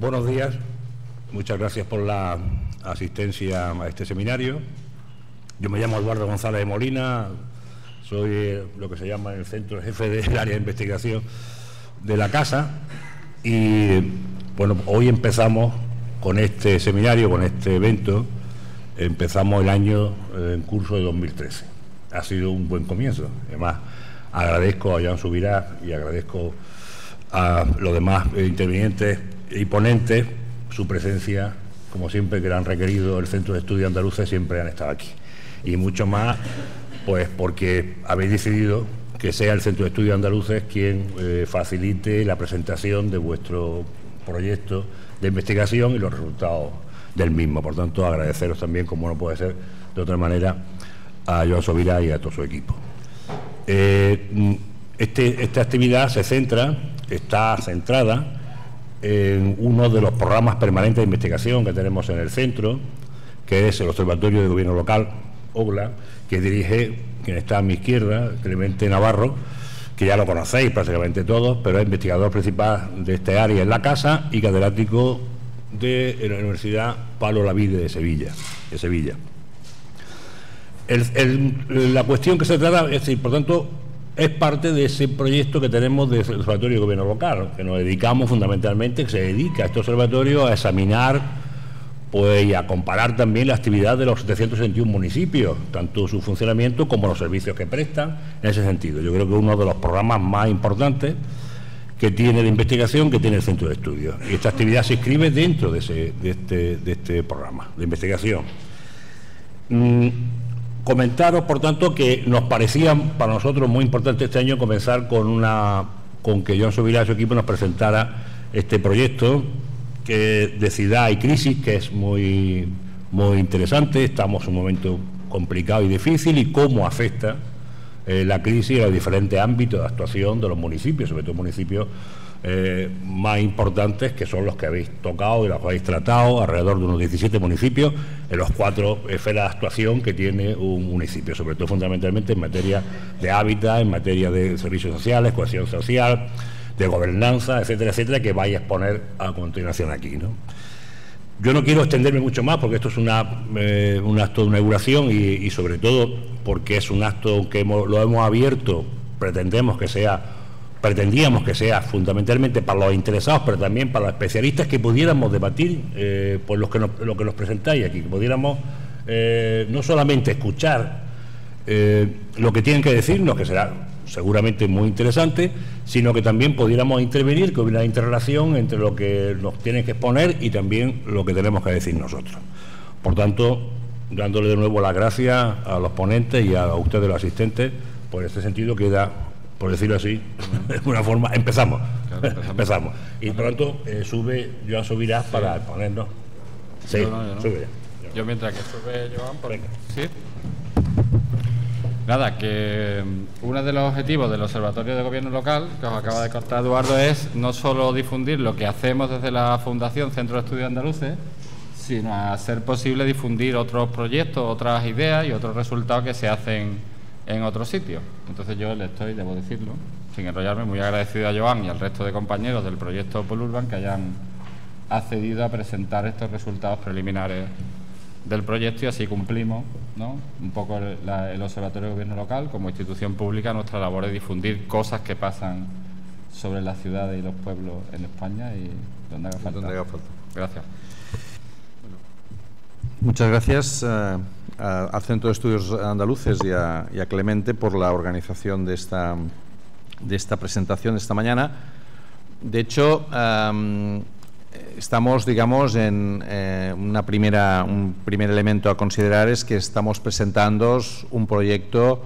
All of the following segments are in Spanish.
buenos días. Muchas gracias por la asistencia a este seminario. Yo me llamo Eduardo González de Molina, soy eh, lo que se llama el centro jefe del área de investigación de la casa y bueno, hoy empezamos con este seminario, con este evento, empezamos el año eh, en curso de 2013. Ha sido un buen comienzo. Además, agradezco a Joan Subirá y agradezco a los demás eh, intervinientes y ponentes su presencia, como siempre que le han requerido el Centro de Estudios Andaluces, siempre han estado aquí. Y mucho más, pues porque habéis decidido que sea el Centro de Estudios Andaluces quien eh, facilite la presentación de vuestro proyecto de investigación y los resultados del mismo. Por tanto, agradeceros también, como no puede ser de otra manera, a Joan Sovira y a todo su equipo. Eh, este, esta actividad se centra, está centrada en uno de los programas permanentes de investigación que tenemos en el centro, que es el Observatorio de Gobierno Local, OGLA, que dirige quien está a mi izquierda, Clemente Navarro, que ya lo conocéis prácticamente todos, pero es investigador principal de este área en la casa y catedrático de la Universidad Pablo Lavide de Sevilla. De Sevilla. la cuestión que se trata es por tanto, es parte de ese proyecto que tenemos del Observatorio de Gobierno Local, que nos dedicamos fundamentalmente, que se dedica a este observatorio a examinar pues, y a comparar también la actividad de los 761 municipios, tanto su funcionamiento como los servicios que prestan, en ese sentido. Yo creo que uno de los programas más importantes que tiene de investigación que tiene el centro de estudios. Y esta actividad se inscribe dentro de, este, este, programa de investigación. Mm, comentaros, por tanto, que nos parecía para nosotros muy importante este año comenzar con una con que John Subirá y su equipo nos presentara este proyecto que de ciudad y crisis, que es muy, muy interesante. Estamos en un momento complicado y difícil y cómo afecta eh, la crisis a los diferentes ámbitos de actuación de los municipios, sobre todo municipios eh, más importantes, que son los que habéis tocado y los que habéis tratado, alrededor de unos 17 municipios, en los cuatro esferas de actuación que tiene un municipio, sobre todo fundamentalmente en materia de hábitat, en materia de servicios sociales, cohesión social, de gobernanza, etcétera, etcétera, que vais a exponer a continuación aquí. ¿no? Yo no quiero extenderme mucho más porque esto es una, eh, un acto de inauguración y, sobre todo porque es un acto que lo hemos abierto, pretendemos que sea pretendíamos que sea fundamentalmente para los interesados, pero también para los especialistas que pudiéramos debatir eh, por lo que, nos, lo que nos presentáis aquí, que pudiéramos eh, no solamente escuchar eh, lo que tienen que decirnos, que será seguramente muy interesante, sino que también pudiéramos intervenir, hubiera una interrelación entre lo que nos tienen que exponer y también lo que tenemos que decir nosotros. Por tanto, dándole de nuevo las gracias a los ponentes y a ustedes los asistentes, por este sentido queda por decirlo así, de una forma, empezamos. empezamos. Y pronto eh, sube Joan Subirás para ponernos. Sí, sube. Yo mientras que sube Joan, por... ¿Sí? Nada, que mm, uno de los objetivos del Observatorio de Gobierno Local, que os acaba de contar Eduardo, es no solo difundir lo que hacemos desde la Fundación Centro de Estudios Andaluces, sino hacer posible difundir otros proyectos, otras ideas y otros resultados que se hacen en otro sitio. Entonces yo le estoy, debo decirlo, sin enrollarme, muy agradecido a Joan y al resto de compañeros del proyecto Polurban que hayan accedido a presentar estos resultados preliminares del proyecto y así cumplimos ¿no? un poco el, Observatorio de Gobierno Local como institución pública nuestra labor de difundir cosas que pasan sobre las ciudades y los pueblos en España y donde haga falta. Donde haga falta. Gracias. Muchas gracias. Eh, al Centro de Estudios Andaluces y a, Clemente por la organización de esta, de esta presentación de esta mañana. De hecho, estamos, digamos, en eh, una primera, un primer elemento a considerar es que estamos presentando un proyecto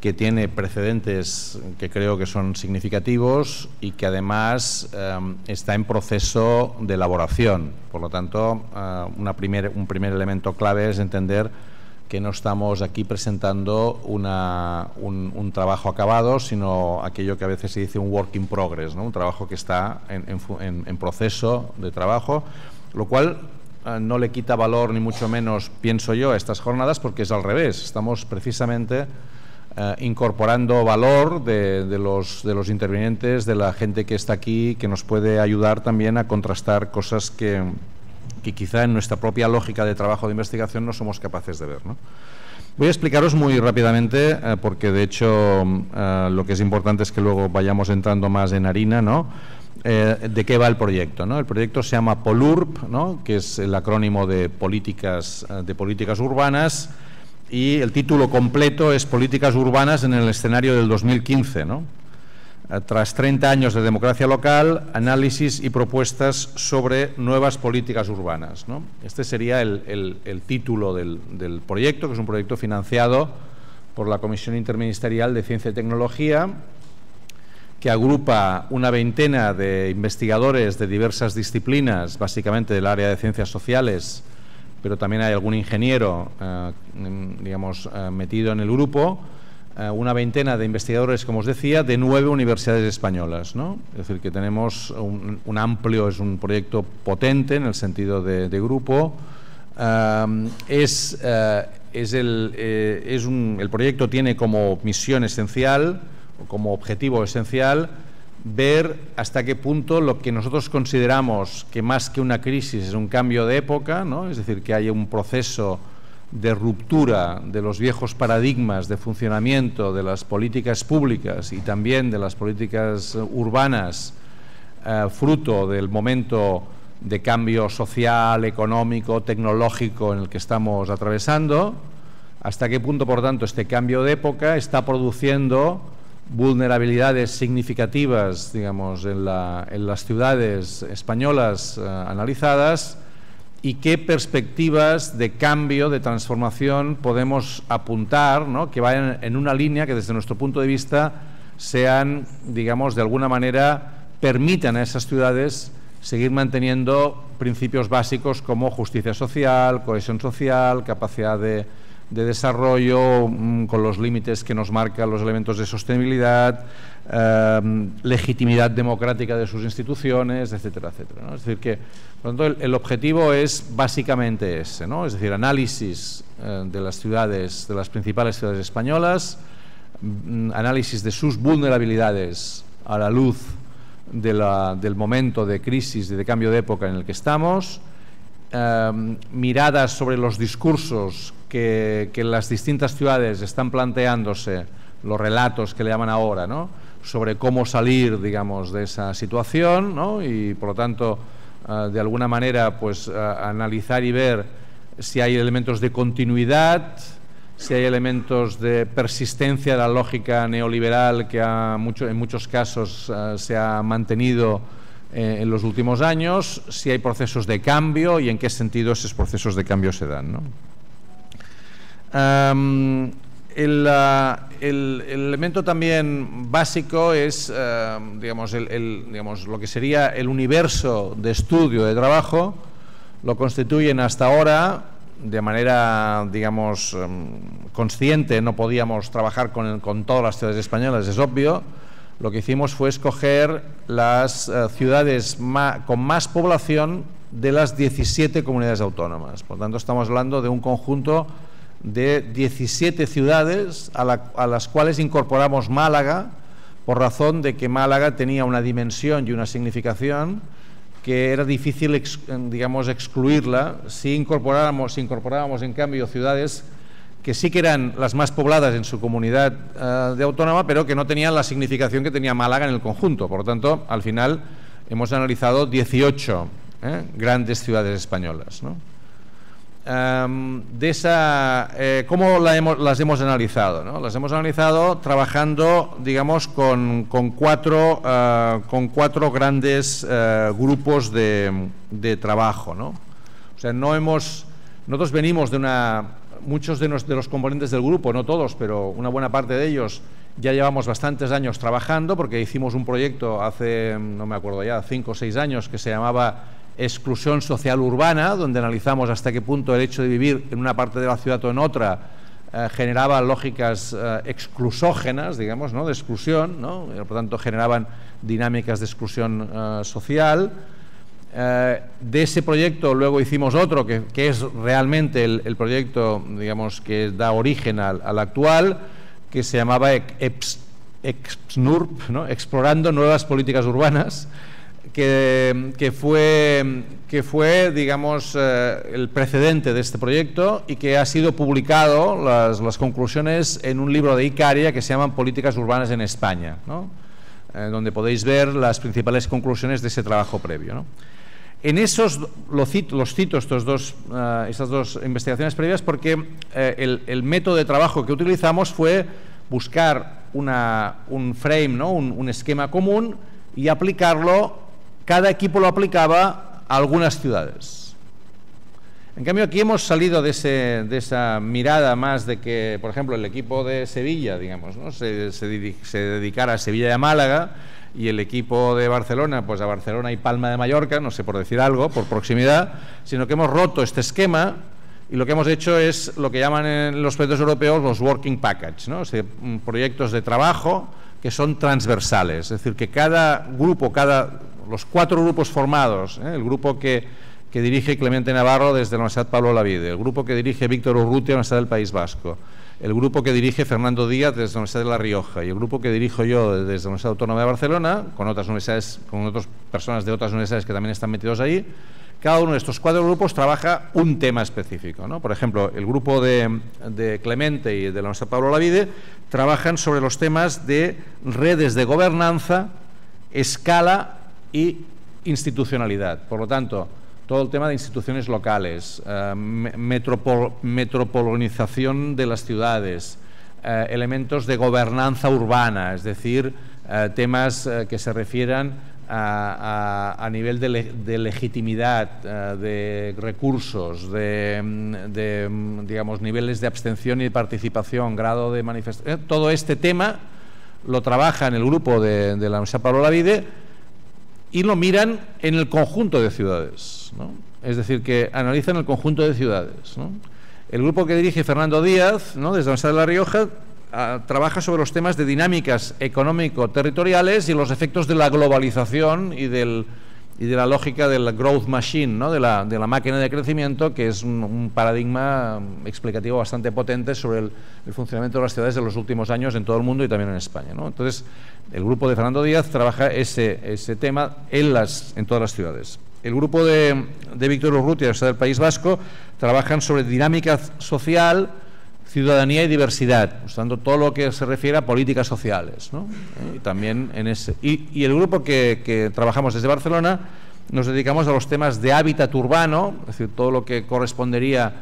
que tiene precedentes que creo que son significativos y que además está en proceso de elaboración. Por lo tanto, uh, una primer, un primer elemento clave es entender que no estamos aquí presentando una, un, trabajo acabado, sino aquello que a veces se dice un work in progress, ¿no? un trabajo que está en, en, proceso de trabajo, lo cual eh, no le quita valor ni mucho menos, pienso yo, a estas jornadas porque es al revés. Estamos precisamente eh, incorporando valor de, los, de los intervinientes, de la gente que está aquí, que nos puede ayudar también a contrastar cosas que, que quizá en nuestra propia lógica de trabajo de investigación no somos capaces de ver. Voy a explicaros muy rápidamente, eh, porque de hecho eh, lo que es importante es que luego vayamos entrando más en harina, ¿no? de qué va el proyecto. ¿no? El proyecto se llama POLURP, ¿no? que es el acrónimo de políticas, de políticas urbanas, y el título completo es Políticas urbanas en el escenario del 2015. ¿no? Tras 30 años de democracia local, análisis y propuestas sobre nuevas políticas urbanas. ¿no? Este sería el, título del, proyecto, que es un proyecto financiado por la Comisión Interministerial de Ciencia y Tecnología, que agrupa una veintena de investigadores de diversas disciplinas, básicamente del área de ciencias sociales, pero también hay algún ingeniero, eh, digamos, eh, metido en el grupo, una veintena de investigadores, como os decía, de nueve universidades españolas. ¿no? Es decir, que tenemos un, amplio, es un proyecto potente en el sentido de, grupo. es, es, el, es un, el proyecto tiene como misión esencial, como objetivo esencial, ver hasta qué punto lo que nosotros consideramos que más que una crisis es un cambio de época, ¿no? es decir, que hay un proceso de ruptura de los viejos paradigmas de funcionamiento de las políticas públicas y también de las políticas urbanas, eh, fruto del momento de cambio social, económico, tecnológico en el que estamos atravesando, hasta qué punto, por tanto, este cambio de época está produciendo vulnerabilidades significativas, digamos, en, las ciudades españolas eh, analizadas y qué perspectivas de cambio, de transformación podemos apuntar, ¿no? que vayan en una línea que desde nuestro punto de vista sean, digamos, de alguna manera permitan a esas ciudades seguir manteniendo principios básicos como justicia social, cohesión social, capacidad de de desarrollo mm, con los límites que nos marcan los elementos de sostenibilidad, em, legitimidad democrática de sus instituciones, etcétera, etcétera. Es decir, que por tanto, el, objetivo es básicamente ese, ¿no? es decir, análisis eh, de las ciudades, de las principales ciudades españolas, mm, análisis de sus vulnerabilidades a la luz del momento de crisis y de cambio de época en el que estamos, em, miradas sobre los discursos que, las distintas ciudades están planteándose, los relatos que le llaman ahora, ¿no? sobre cómo salir, digamos, de esa situación, ¿no? y por lo tanto, ah, de alguna manera, pues ah, analizar y ver si hay elementos de continuidad, si hay elementos de persistencia de la lógica neoliberal que mucho, en muchos casos ah, se ha mantenido eh, en los últimos años, si hay procesos de cambio y en qué sentido esos procesos de cambio se dan. ¿no? El, elemento también básico es, digamos, lo que sería el universo de estudio, de trabajo, lo constituyen hasta ahora de manera, digamos, consciente, no podíamos trabajar con, con, todas las ciudades españolas, es obvio. Lo que hicimos fue escoger las eh, ciudades con más población de las 17 comunidades autónomas. Por tanto, estamos hablando de un conjunto de 17 ciudades a, las cuales incorporamos Málaga por razón de que Málaga tenía una dimensión y una significación que era difícil, digamos, excluirla si incorporáramos, si incorporábamos en cambio ciudades que sí que eran las más pobladas en su comunidad eh, de autónoma, pero que no tenían la significación que tenía Málaga en el conjunto. Por lo tanto, al final hemos analizado 18 eh, grandes ciudades españolas. De esa, eh, ¿cómo las hemos analizado? ¿no? Las hemos analizado trabajando, digamos, con, con cuatro, eh, con cuatro grandes eh, grupos de, de, trabajo. ¿no? O sea, no hemos, nosotros venimos de una, muchos de los componentes del grupo, no todos, pero una buena parte de ellos, ya llevamos bastantes años trabajando porque hicimos un proyecto hace, no me acuerdo ya, cinco o seis años que se llamaba exclusión social urbana, donde analizamos hasta qué punto el hecho de vivir en una parte de la ciudad o en otra eh, generaba lógicas eh, exclusógenas, digamos, ¿no? de exclusión, ¿no? por lo tanto generaban dinámicas de exclusión eh, social. de ese proyecto luego hicimos otro que, es realmente el, proyecto digamos, que da origen al, actual, que se llamaba EXNURP, ¿no? Explorando Nuevas Políticas Urbanas, que, que, fue, que fue, digamos, eh, el precedente de este proyecto y que ha sido publicado, las, las conclusiones, en un libro de Icaria que se llama Políticas Urbanas en España, ¿no? Eh, donde podéis ver las principales conclusiones de ese trabajo previo. ¿no? En esos, los cito, los cito estos dos, uh, estas dos investigaciones previas porque eh, el, el, método de trabajo que utilizamos fue buscar una, un frame, ¿no? un, un esquema común y aplicarlo, cada equipo lo aplicaba a algunas ciudades. En cambio, aquí hemos salido de, esa mirada más de que, por ejemplo, el equipo de Sevilla, digamos, ¿no? se, dedicara a Sevilla y a Málaga, y el equipo de Barcelona, pues a Barcelona y Palma de Mallorca, no sé por decir algo, por proximidad, sino que hemos roto este esquema y lo que hemos hecho es lo que llaman en los proyectos europeos los working package, ¿no? sea, proyectos de trabajo que son transversales, es decir, que cada grupo, cada, los cuatro grupos formados, ¿eh? el grupo que dirige Clemente Navarro desde la Universidad Pablo Lavide, el grupo que dirige Víctor Urrutia de la Universidad del País Vasco, el grupo que dirige Fernando Díaz desde la Universidad de La Rioja y el grupo que dirijo yo desde la Universidad Autónoma de Barcelona, con otras universidades, con otras personas de otras universidades que también están metidos ahí, cada uno de estos cuatro grupos trabaja un tema específico. ¿no? Por ejemplo, el grupo de, de, Clemente y de la Universidad Pablo Lavide trabajan sobre los temas de redes de gobernanza, escala y institucionalidad. Por lo tanto, todo el tema de instituciones locales, eh, metropol metropolonización de las ciudades, eh, elementos de gobernanza urbana, es decir, eh, temas eh, que se refieran a, nivel de, le de legitimidad, de recursos, de, de, digamos, niveles de abstención y participación, grado de manifestación. todo este tema lo trabaja en el grupo de, de la Universidad Pablo Lavide y lo miran en el conjunto de ciudades. Es decir, que analizan el conjunto de ciudades. El grupo que dirige Fernando Díaz, ¿no? desde la Universidad de La Rioja, a, trabaja sobre los temas de dinámicas económico-territoriales y los efectos de la globalización y, del, y de la lógica del growth machine, ¿no? de, la, de la máquina de crecimiento, que es un, paradigma explicativo bastante potente sobre el, funcionamiento de las ciudades de los últimos años en todo el mundo y también en España. Entonces, el grupo de Fernando Díaz trabaja ese, ese tema en, las, en todas las ciudades. El grupo de, de Víctor Urrutia, del País Vasco, trabajan sobre dinámica social, ciudadanía y diversidad, usando todo lo que se refiere a políticas sociales. ¿no? ¿Eh? Y, también en ese, y, el grupo que, trabajamos desde Barcelona nos dedicamos a los temas de hábitat urbano, es decir, todo lo que correspondería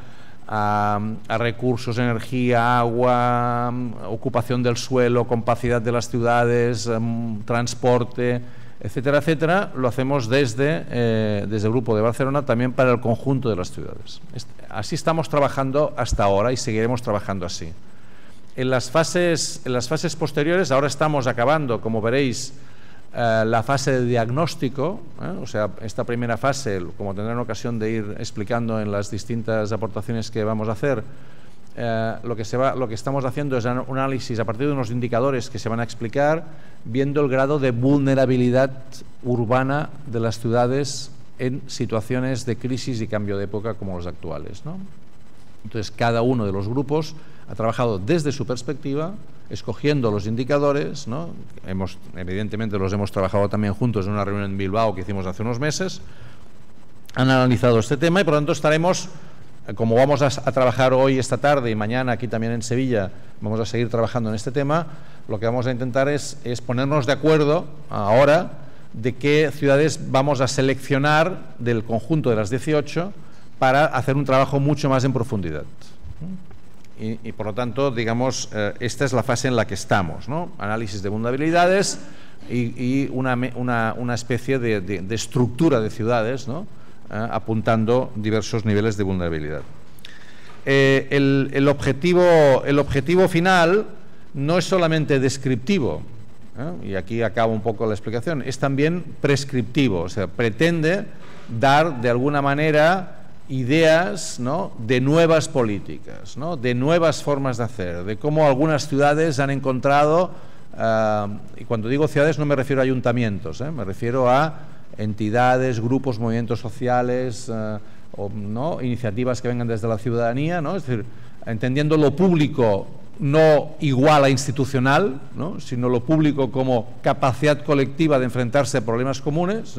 a, recursos, energía, agua, ocupación del suelo, capacidad de las ciudades, um, transporte, etcétera, etcétera, lo hacemos desde, eh, desde el Grupo de Barcelona también para el conjunto de las ciudades. Así estamos trabajando hasta ahora y seguiremos trabajando así. En las fases, en las fases posteriores, ahora estamos acabando, como veréis, eh, la fase de diagnóstico, ¿eh? o sea, esta primera fase, como tendrán ocasión de ir explicando en las distintas aportaciones que vamos a hacer, eh, lo, que se va, lo que estamos haciendo es un análisis a partir de unos indicadores que se van a explicar, viendo el grado de vulnerabilidad urbana de las ciudades en situaciones de crisis y cambio de época como los actuales. ¿no? Entonces, cada uno de los grupos ha trabajado desde su perspectiva, escogiendo los indicadores, ¿no? hemos, evidentemente los hemos trabajado también juntos en una reunión en Bilbao que hicimos hace unos meses, han analizado este tema y por lo tanto estaremos, como vamos a, trabajar hoy, esta tarde y mañana aquí también en Sevilla, vamos a seguir trabajando en este tema, lo que vamos a intentar es, ponernos de acuerdo ahora de qué ciudades vamos a seleccionar del conjunto de las 18 para hacer un trabajo mucho más en profundidad. Y, por lo tanto, digamos, eh, esta es la fase en la que estamos. Análisis de vulnerabilidades y, y una, una, especie de, de, estructura de ciudades, ¿no? Eh, apuntando diversos niveles de vulnerabilidad. Eh, el, objetivo, final no es solamente descriptivo, ¿eh? y aquí acaba un poco la explicación, es también prescriptivo, o sea, pretende dar de alguna manera ideas ¿no? de nuevas políticas, ¿no? de nuevas formas de hacer, de cómo algunas ciudades han encontrado, uh, y cuando digo ciudades no me refiero a ayuntamientos, me refiero a entidades, grupos, movimientos sociales, uh, o, ¿no? iniciativas que vengan desde la ciudadanía, ¿no? es decir, entendiendo lo público no igual a institucional, sino lo público como capacidad colectiva de enfrentarse a problemas comunes.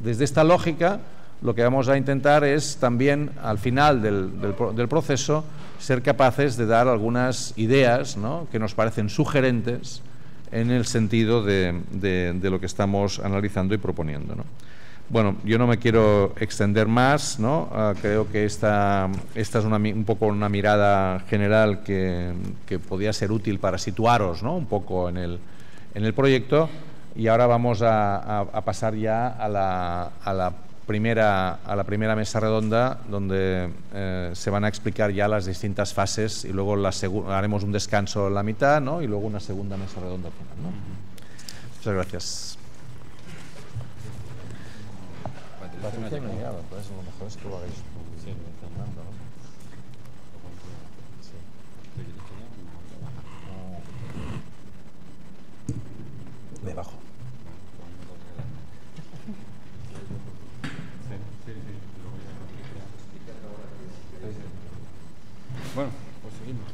Desde esta lógica, lo que vamos a intentar es también, al final del, proceso, ser capaces de dar algunas ideas que nos parecen sugerentes en el sentido de, lo que estamos analizando y proponiendo. Bueno, yo no me quiero extender más, ¿no? Ah, creo que esta, esta es un poco una mirada general que, que podría ser útil para situaros ¿no? un poco en el, en el proyecto y ahora vamos a, a, pasar ya a la, a la, primera, a la primera mesa redonda donde eh, se van a explicar ya las distintas fases y luego la haremos un descanso en la mitad ¿no? y luego una segunda mesa redonda al final. ¿no? Muchas gracias. Patricia no llegaba, por eso lo mejor es que lo hagáis tú sí. Fernando, ¿no? Sí. No. Debajo. Bueno, pues seguimos.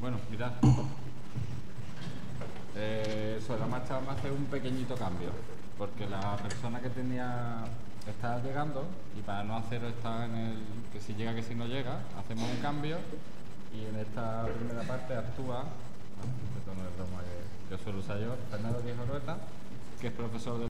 Bueno, mirad. Eh, sobre la marcha vamos a hacer un pequeñito cambio, porque la persona que tenía está llegando y para no hacer esta en el que si llega que si no llega, hacemos un cambio y en esta primera parte actúa, esto no es broma que, suelo usar yo, Fernando Díaz Rueta, que es profesor de